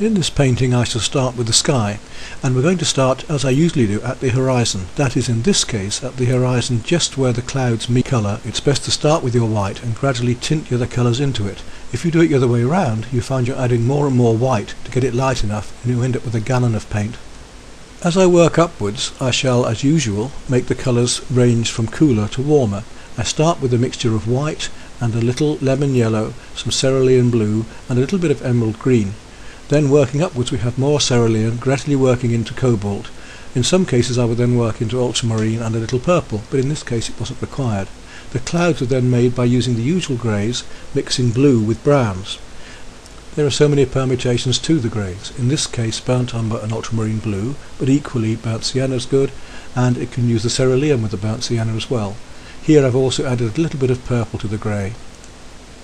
In this painting I shall start with the sky and we're going to start as I usually do at the horizon. That is in this case at the horizon just where the clouds meet colour. It's best to start with your white and gradually tint the other colours into it. If you do it the other way around you find you're adding more and more white to get it light enough and you end up with a gallon of paint. As I work upwards I shall as usual make the colours range from cooler to warmer. I start with a mixture of white and a little lemon yellow, some cerulean blue and a little bit of emerald green. Then working upwards we have more cerulean, gradually working into cobalt. In some cases I would then work into ultramarine and a little purple, but in this case it wasn't required. The clouds are then made by using the usual greys, mixing blue with browns. There are so many permutations to the greys. In this case burnt umber and ultramarine blue, but equally burnt sienna is good, and it can use the cerulean with the burnt sienna as well. Here I've also added a little bit of purple to the grey.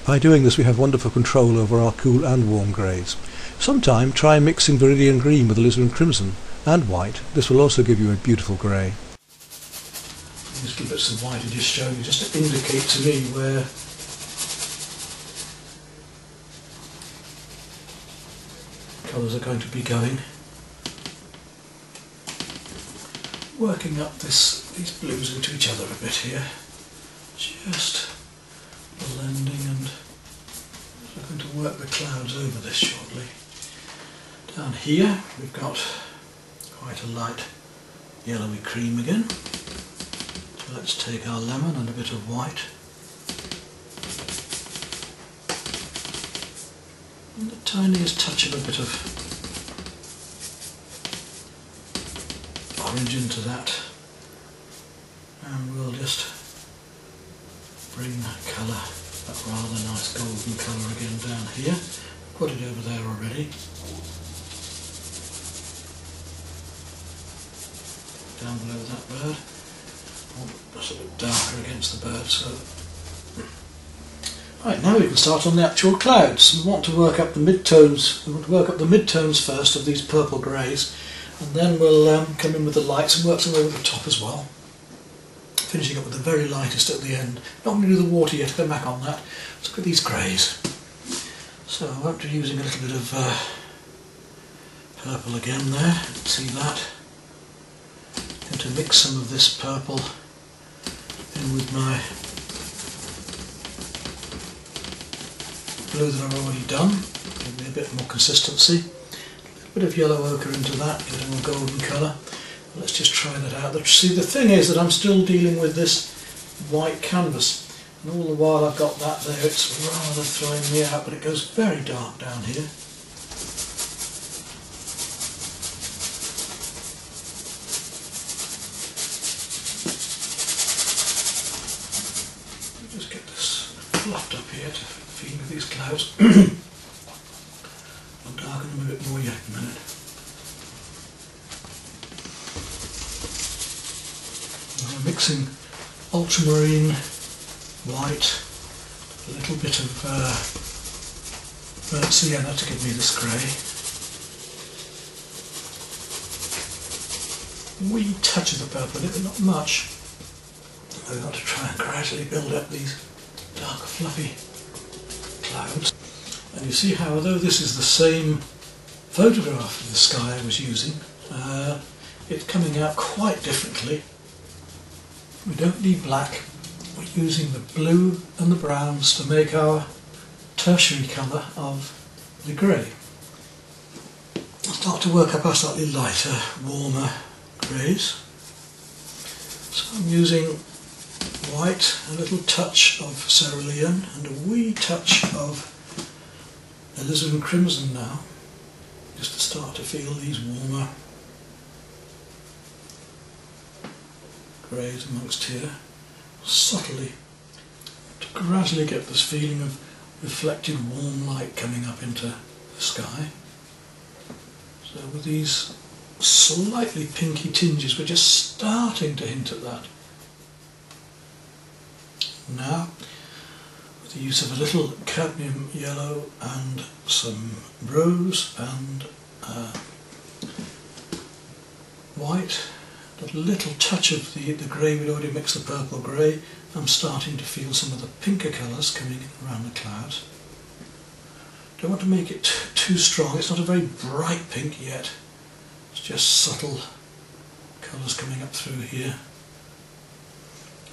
By doing this we have wonderful control over our cool and warm greys. Sometime try mixing Viridian Green with alizarin crimson and white. This will also give you a beautiful grey. Just give it some white and just show you, just to indicate to me where colours are going to be going. Working up this these blues into each other a bit here. Just blending and we're going to work the clouds over this shortly. Down here we've got quite a light yellowy cream again. So let's take our lemon and a bit of white. And the tiniest touch of a bit of orange into that. And we'll just bring that colour, that rather nice golden colour again down here. Put it over there already. down below that bird. That's a bit darker against the bird, so... Right, now we can start on the actual clouds. We want to work up the midtones, we want to work up the midtones first of these purple greys, and then we'll um, come in with the lights and work some way with the top as well. Finishing up with the very lightest at the end. Not going to do the water yet, come back on that. Let's look at these greys. So I won't be using a little bit of uh, purple again there, see that going to mix some of this purple in with my blue that I've already done, give me a bit more consistency. A bit of yellow ochre into that, get a more golden colour. Let's just try that out. See the thing is that I'm still dealing with this white canvas and all the while I've got that there it's rather throwing me out but it goes very dark down here. To give me this grey. wee touch of the purple in it, but not much. I've got to try and gradually build up these dark fluffy clouds. And you see how although this is the same photograph of the sky I was using, uh, it's coming out quite differently. We don't need black, we're using the blue and the browns to make our tertiary colour of grey. I'll start to work up our slightly lighter, warmer greys. So I'm using white, a little touch of cerulean and a wee touch of alizarin crimson now, just to start to feel these warmer greys amongst here, subtly, to gradually get this feeling of reflected warm light coming up into the sky. So with these slightly pinky tinges, we're just starting to hint at that. Now, with the use of a little cadmium yellow and some rose and uh, white, a little touch of the, the grey, we'd already mixed the purple grey, I'm starting to feel some of the pinker colours coming around the clouds. Don't want to make it too strong. It's not a very bright pink yet. It's just subtle colours coming up through here.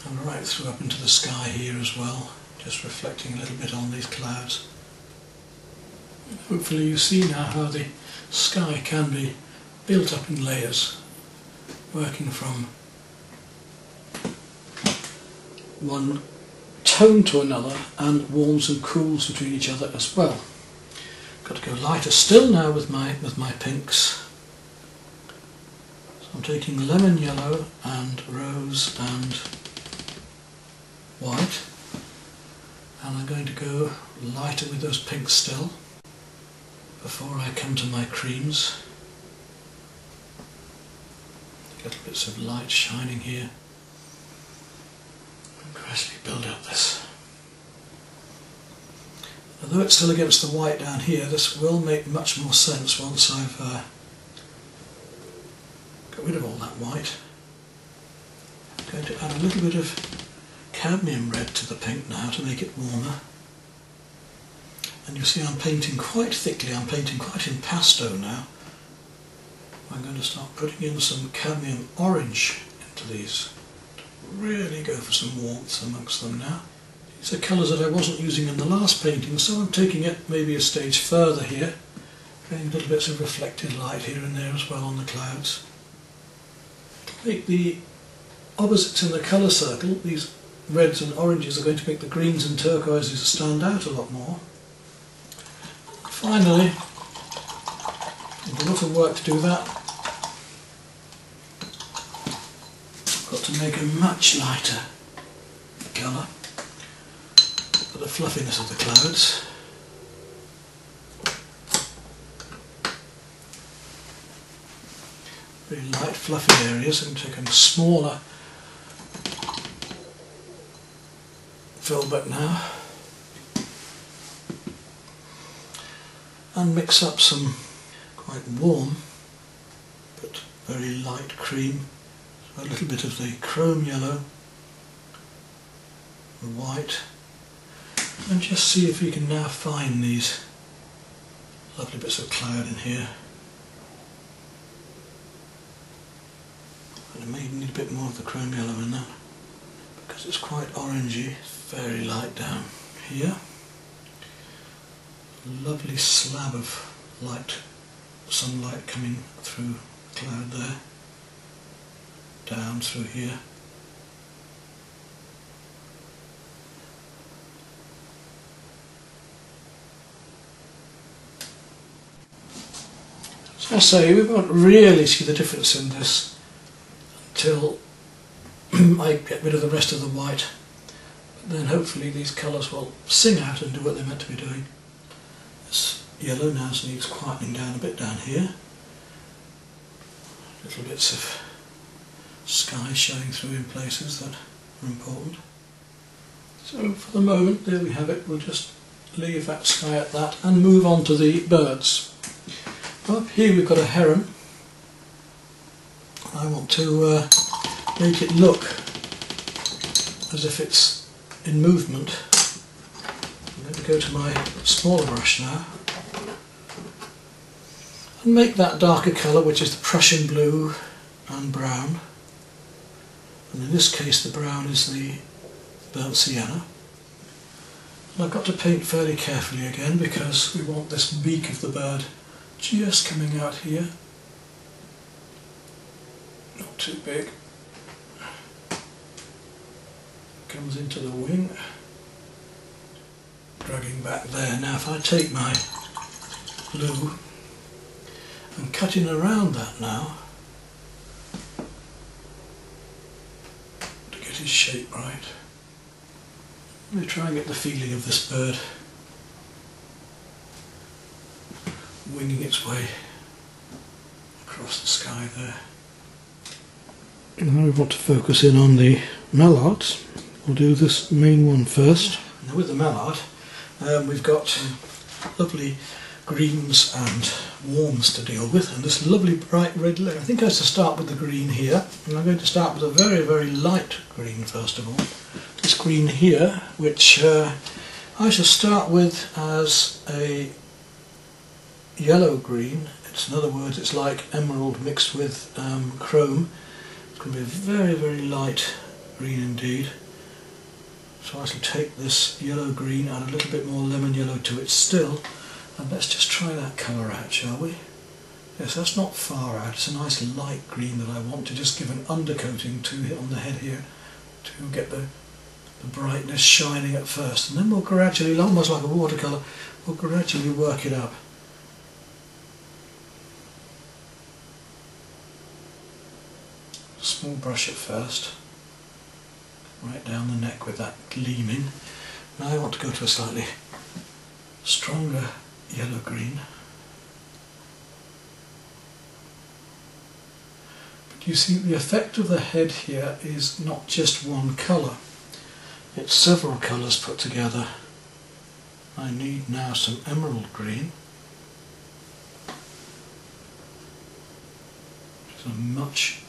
And right through up into the sky here as well. Just reflecting a little bit on these clouds. Hopefully you see now how the sky can be built up in layers, working from one tone to another and warms and cools between each other as well. Got to go lighter still now with my with my pinks. So I'm taking lemon yellow and rose and white and I'm going to go lighter with those pinks still before I come to my creams. Little bits of light shining here. Gradually build up this. Although it's still against the white down here, this will make much more sense once I've uh, got rid of all that white. I'm going to add a little bit of cadmium red to the pink now to make it warmer and you see I'm painting quite thickly, I'm painting quite impasto now. I'm going to start putting in some cadmium orange into these. Really go for some warmth amongst them now. Are colours that I wasn't using in the last painting, so I'm taking it maybe a stage further here, getting little bits of reflected light here and there as well on the clouds. Make the opposites in the colour circle, these reds and oranges are going to make the greens and turquoises stand out a lot more. Finally, a lot of work to do that. Got to make a much lighter colour for the fluffiness of the clouds. Very light fluffy areas and take a smaller filbert now. and mix up some quite warm but very light cream so a little bit of the chrome yellow the white and just see if we can now find these lovely bits of cloud in here and I may need a bit more of the chrome yellow in that because it's quite orangey very light down here lovely slab of light, sunlight coming through the cloud there, down through here. So I say, we won't really see the difference in this until I get rid of the rest of the white. Then hopefully these colours will sing out and do what they're meant to be doing This yellow now needs quietening down a bit down here. Little bits of sky showing through in places that are important. So for the moment, there we have it. We'll just leave that sky at that and move on to the birds. Up here we've got a heron. I want to uh, make it look as if it's in movement. I'm going to go to my smaller brush now and make that darker colour which is the Prussian blue and brown and in this case the brown is the burnt sienna and I've got to paint fairly carefully again because we want this beak of the bird just coming out here. Not too big. Comes into the wing. Dragging back there. Now if I take my blue and cutting around that now to get his shape right. Let me try and get the feeling of this bird winging its way across the sky there. Now we want to focus in on the mallards. We'll do this main one first. Now with the mallard um, we've got lovely greens and warms to deal with and this lovely bright red layer. I think I have to start with the green here and I'm going to start with a very very light green first of all. This green here which uh, I shall start with as a yellow green. It's in other words, it's like emerald mixed with um, chrome. It's going to be a very, very light green indeed. So I shall take this yellow green, add a little bit more lemon yellow to it still, and let's just try that colour out, shall we? Yes, that's not far out. It's a nice light green that I want to just give an undercoating to on the head here to get the, the brightness shining at first. And then we'll gradually, almost like a watercolour, we'll gradually work it up. Small brush at first, right down the neck with that gleaming. Now I want to go to a slightly stronger yellow green. But you see the effect of the head here is not just one colour, it's several colours put together. I need now some emerald green, is a much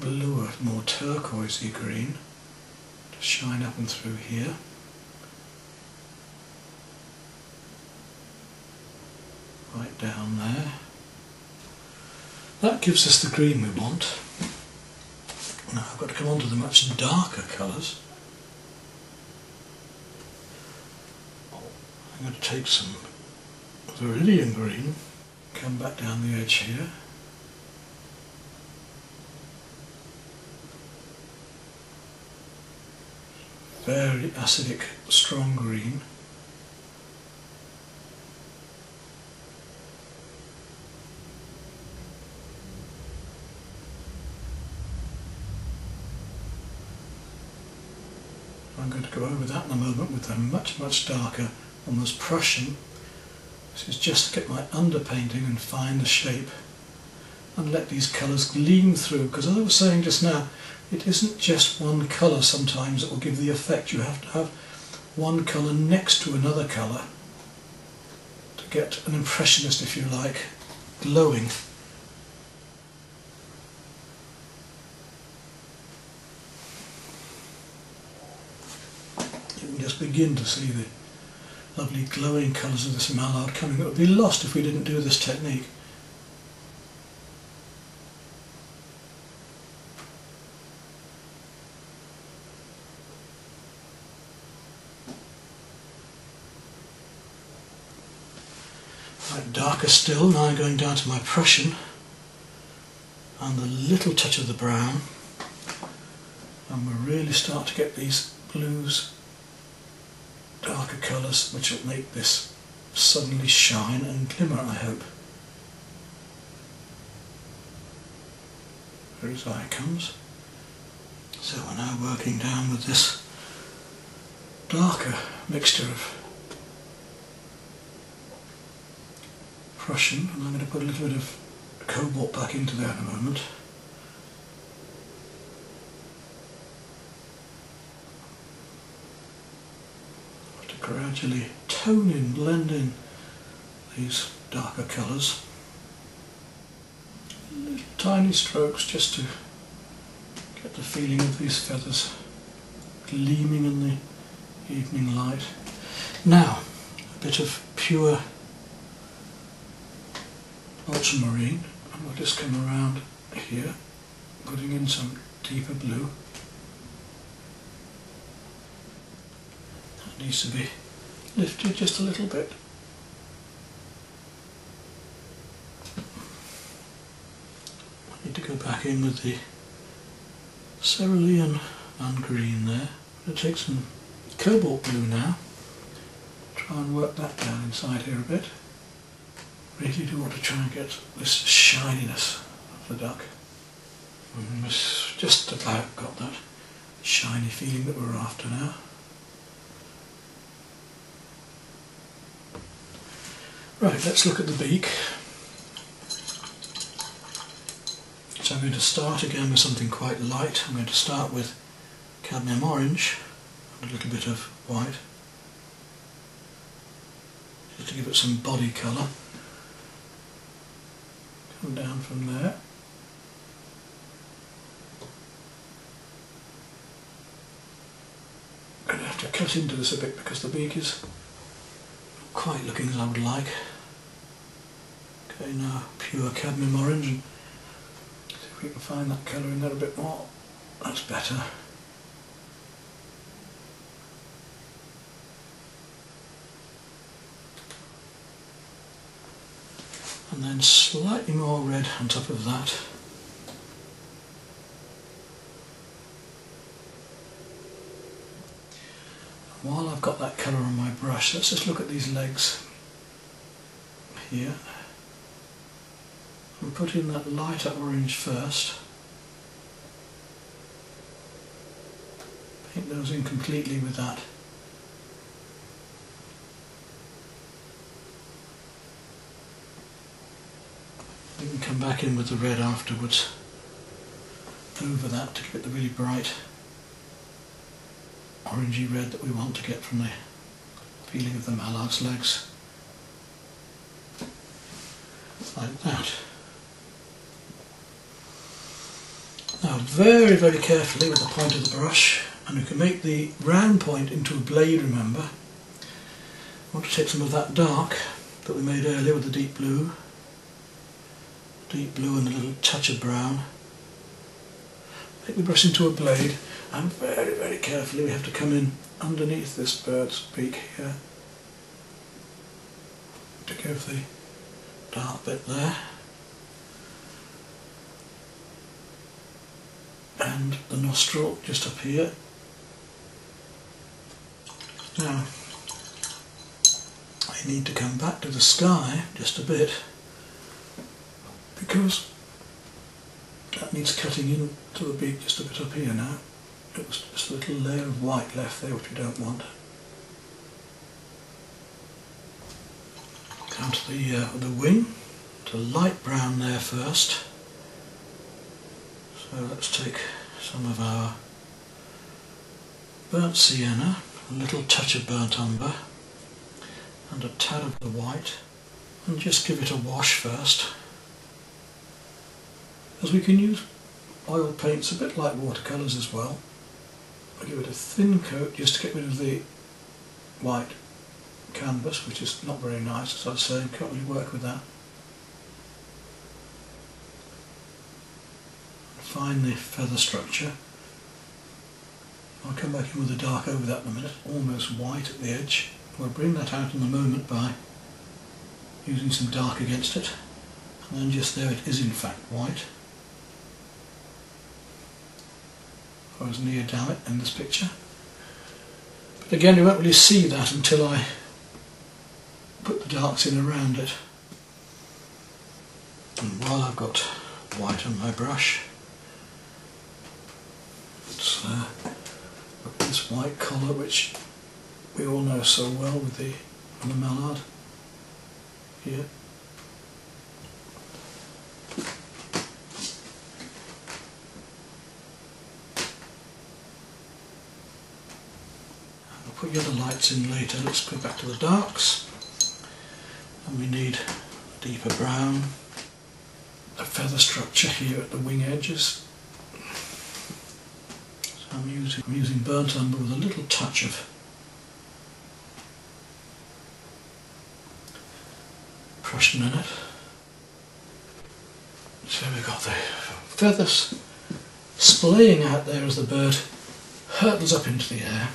bluer, more turquoisey green to shine up and through here. Right down there. That gives us the green we want. Now I've got to come on to the much darker colours. I'm going to take some Viridian green, come back down the edge here. Very acidic, strong green. I'm going to go over that in a moment with a much, much darker, almost Prussian. This is just to get my underpainting and find the shape and let these colours gleam through because as I was saying just now it isn't just one colour sometimes that will give the effect you have to have one colour next to another colour to get an impressionist if you like glowing You can just begin to see the lovely glowing colours of this mallard coming. It would be lost if we didn't do this technique. Right, still, now going down to my Prussian and a little touch of the brown and we really start to get these blues darker colours which will make this suddenly shine and glimmer I hope. There his eye comes. So we're now working down with this darker mixture of Prussian and I'm going to put a little bit of cobalt back into there in a moment. To gradually tone in, blend in these darker colours. Little Tiny strokes just to get the feeling of these feathers gleaming in the evening light. Now, a bit of pure ultramarine, and we'll just come around here, putting in some deeper blue. That needs to be lifted just a little bit. I need to go back in with the cerulean and green there. I'm going to take some cobalt blue now, try and work that down inside here a bit. Really do want to try and get this shininess of the duck. Mm-hmm. And just about got that shiny feeling that we're after now. Right, let's look at the beak. So I'm going to start again with something quite light. I'm going to start with cadmium orange and a little bit of white just to give it some body colour. Come down from there. Going to have to cut into this a bit because the beak is not quite looking as I would like. Okay, now pure cadmium orange and see if we can find that colour in there a bit more. That's better. And then slightly more red on top of that. While I've got that colour on my brush, let's just look at these legs here. I'm putting that lighter orange first. Paint those in completely with that. Can come back in with the red afterwards over that to give it the really bright orangey red that we want to get from the feeling of the mallard's legs. Like that. Now very very carefully with the point of the brush and we can make the round point into a blade remember. I want to take some of that dark that we made earlier with the deep blue deep blue and a little touch of brown. Make the brush into a blade and very, very carefully we have to come in underneath this bird's beak here to give the dark bit there. And the nostril just up here. Now, I need to come back to the sky just a bit because that needs cutting in to the beak just a bit up here now. It was just a little layer of white left there which we don't want. Down to the, uh, the wing, to light brown there first. So let's take some of our burnt sienna, a little touch of burnt umber and a tad of the white and just give it a wash first as we can use oil paints a bit like watercolours as well. I give it a thin coat just to get rid of the white canvas which is not very nice as I was saying, can't really work with that. Find the feather structure. I'll come back in with a dark over that in a minute, almost white at the edge. We'll bring that out in a moment by using some dark against it. And then just there it is in fact white. I was near damn it in this picture. But again, you won't really see that until I put the darks in around it. And while I've got white on my brush, let's uh, this white collar, which we all know so well with the, the mallard here. put the other in later. Let's go back to the darks. And we need deeper brown, a feather structure here at the wing edges. So I'm using, I'm using burnt umber with a little touch of Prussian in it. So we've got the feathers splaying out there as the bird hurtles up into the air.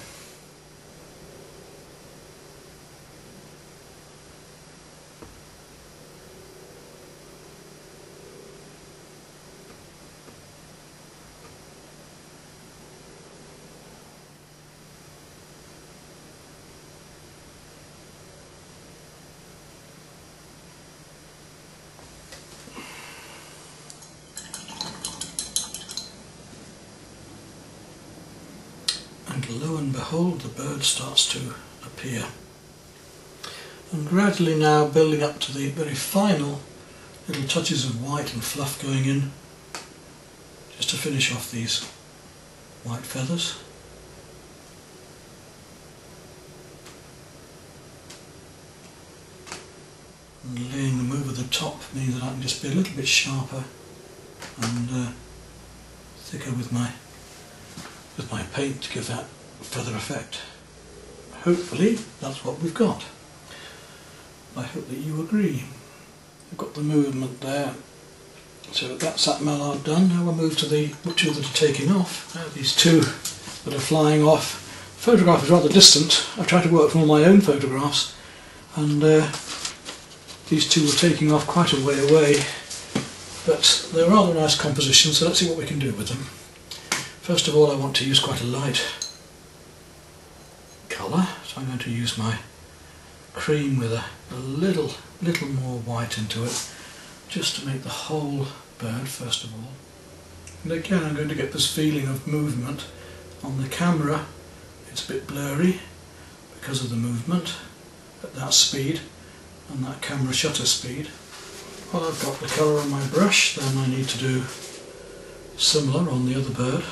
Lo and behold the bird starts to appear. And gradually now building up to the very final little touches of white and fluff going in just to finish off these white feathers. And laying them over the top means that I can just be a little bit sharper and uh, thicker with my with my paint to give that further effect. Hopefully that's what we've got. I hope that you agree. I've got the movement there. So that's that mallard done. Now we'll move to the two that are taking off. Now these two that are flying off. Photograph is rather distant. I've tried to work from all my own photographs and uh, these two were taking off quite a way away but they're rather nice compositions so let's see what we can do with them. First of all I want to use quite a light so I'm going to use my cream with a, a little little more white into it just to make the whole bird first of all. And again I'm going to get this feeling of movement on the camera it's a bit blurry because of the movement at that speed and that camera shutter speed. Well I've got the colour on my brush then I need to do similar on the other bird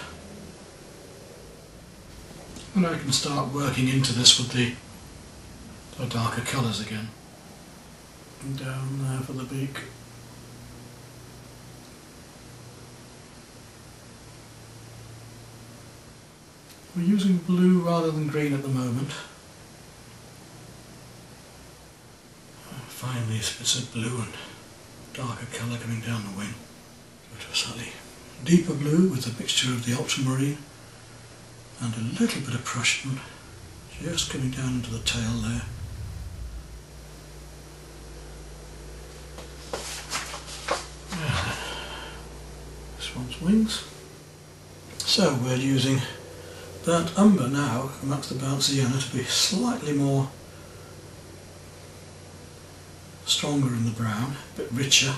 and I can start working into this with the, the darker colours again. And down there for the beak. We're using blue rather than green at the moment. Find these bits of blue and darker colour coming down the wing. Go to a slightly deeper blue with a mixture of the ultramarine and a little bit of Prussian just coming down into the tail there. This one's wings. So we're using that umber now, amongst the sienna, to be slightly more stronger in the brown, a bit richer.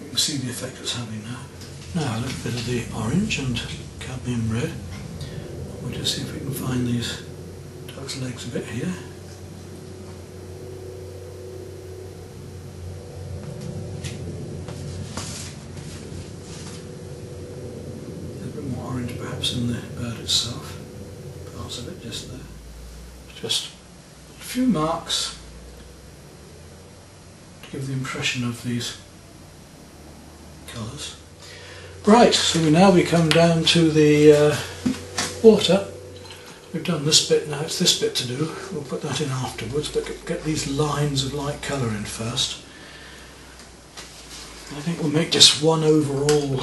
You can see the effect it's having now. Now a little bit of the orange and cadmium red. We'll just see if we can find these duck's legs a bit here. A bit more orange perhaps in the bird itself. Parts of it just there. Just a few marks to give the impression of these colours. Right, so we now we come down to the uh, water. We've done this bit now, it's this bit to do. We'll put that in afterwards, but get these lines of light colour in first. I think we'll make just one overall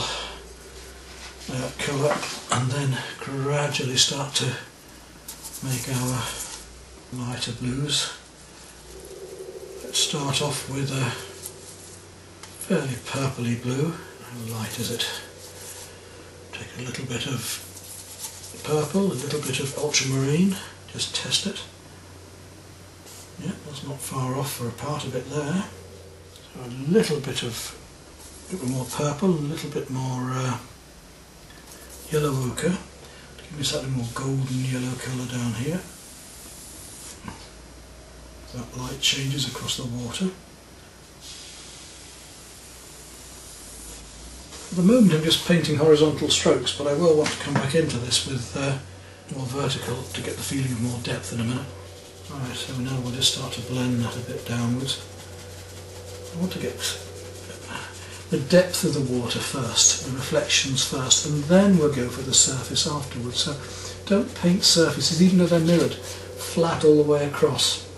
uh, colour and then gradually start to make our lighter blues. Let's start off with a fairly purpley blue. How light is it? Take a little bit of purple, a little bit of ultramarine, just test it. Yeah, that's not far off for a part of it there. So a little bit of a little more purple, a little bit more uh, yellow ochre give me slightly more golden yellow colour down here. That light changes across the water. At the moment I'm just painting horizontal strokes, but I will want to come back into this with uh, more vertical to get the feeling of more depth in a minute. Alright, so now we'll just start to blend that a bit downwards. I want to get the depth of the water first, the reflections first, and then we'll go for the surface afterwards. So don't paint surfaces, even though they're mirrored, flat all the way across.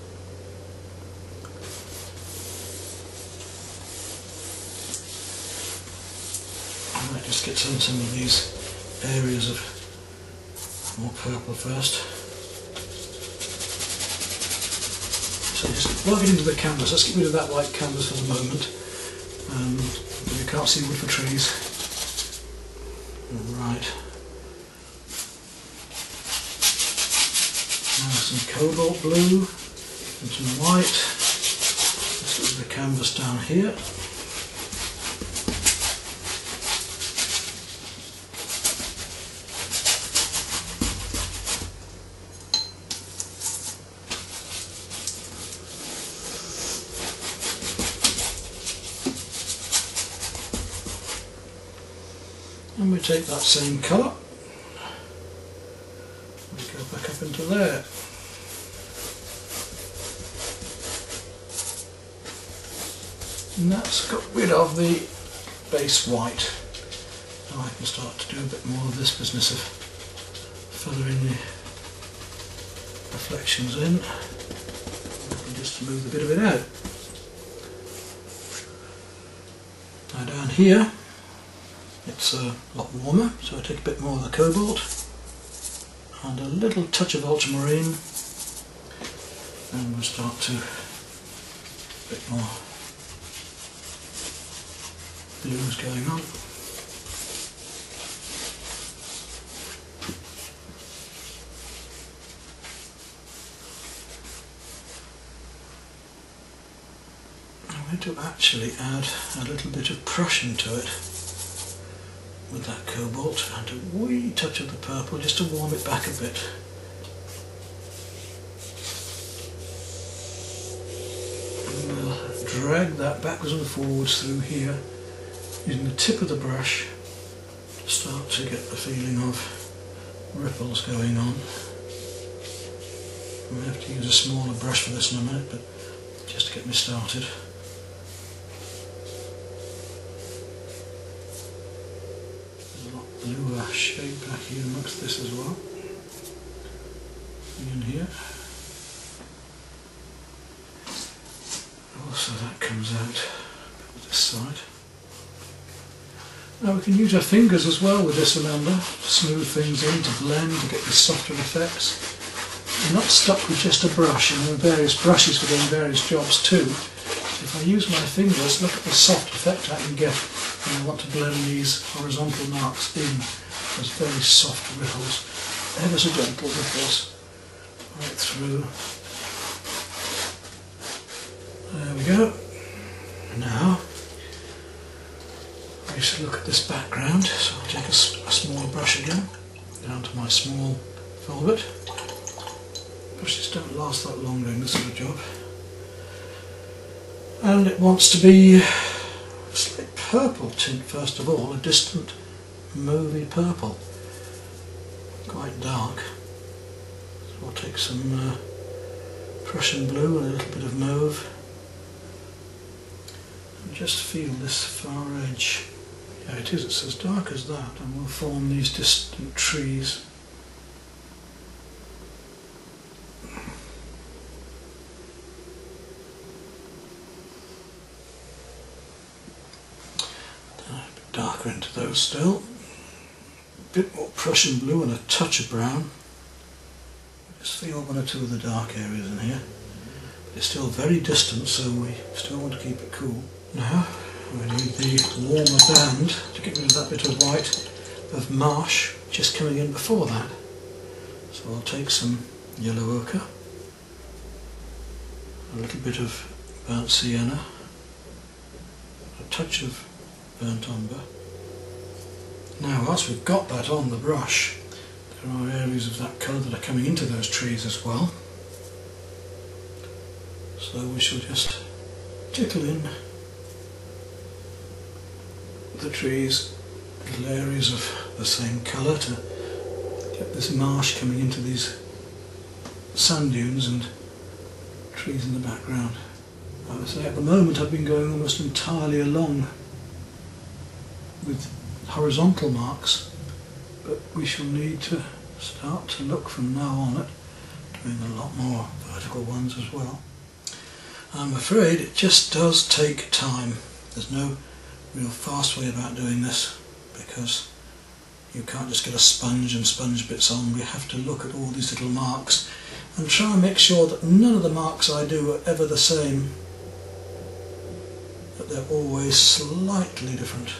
Just get some, some of these areas of more purple first. So just plug it into the canvas. Let's get rid of that white canvas for the moment. Um, you can't see wood for trees. Right. Now some cobalt blue and some white. Let's get the canvas down here. Take that same colour. We go back up into there. And that's got rid of the base white. Now I can start to do a bit more of this business of feathering the reflections in. Just move a bit of it out. Now down here a lot warmer so I take a bit more of the cobalt and a little touch of ultramarine and we'll start to a bit more blues going on. I'm going to actually add a little bit of Prussian to it with that cobalt and a wee touch of the purple just to warm it back a bit. And we'll drag that backwards and forwards through here using the tip of the brush to start to get the feeling of ripples going on. I may have to use a smaller brush for this in a minute, but just to get me started. bluer shade back here amongst this as well. In here. Also that comes out this side. Now we can use our fingers as well with this remember, to smooth things in, to blend, to get the softer effects. I'm not stuck with just a brush, and there are various brushes for doing various jobs too. If I use my fingers, look at the soft effect I can get and I want to blend these horizontal marks in as very soft ripples, ever so gentle ripples, right through. There we go. Now, I should look at this background, so I'll take a, a smaller brush again, down to my small filbert. Brushes don't last that long doing this sort of job. And it wants to be a slight purple tint first of all, a distant mauvey purple, quite dark. So I'll take some uh, Prussian blue and a little bit of mauve and just feel this far edge. Yeah it is, it's as dark as that and we'll form these distant trees darker into those still. Bit more Prussian blue and a touch of brown. Just feel one or two of the dark areas in here. It's still very distant so we still want to keep it cool. Now we need the warmer band to get rid of that bit of white of marsh just coming in before that. So I'll take some yellow ochre, a little bit of burnt sienna, a touch of burnt umber. Now whilst we've got that on the brush, there are areas of that colour that are coming into those trees as well. So we shall just tickle in the trees, little areas of the same colour to get this marsh coming into these sand dunes and trees in the background. I would say at the moment I've been going almost entirely along with horizontal marks but we shall need to start to look from now on at doing a lot more vertical ones as well. I'm afraid it just does take time. There's no real fast way about doing this because you can't just get a sponge and sponge bits on. We have to look at all these little marks and try and make sure that none of the marks I do are ever the same, that they're always slightly different.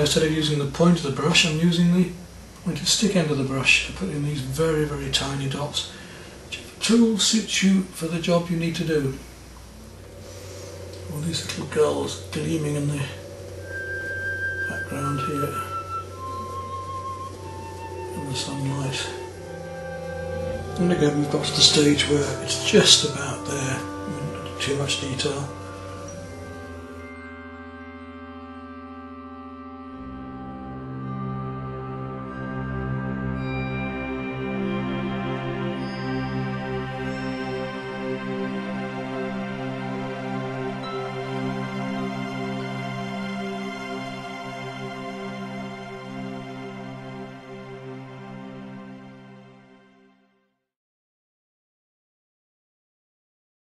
Instead of using the point of the brush, I'm using the pointed stick end of the brush to put in these very, very tiny dots. Whichever tool suits you for the job you need to do. All these little girls gleaming in the background here in the sunlight. And again we've got to the stage where it's just about there, too much detail.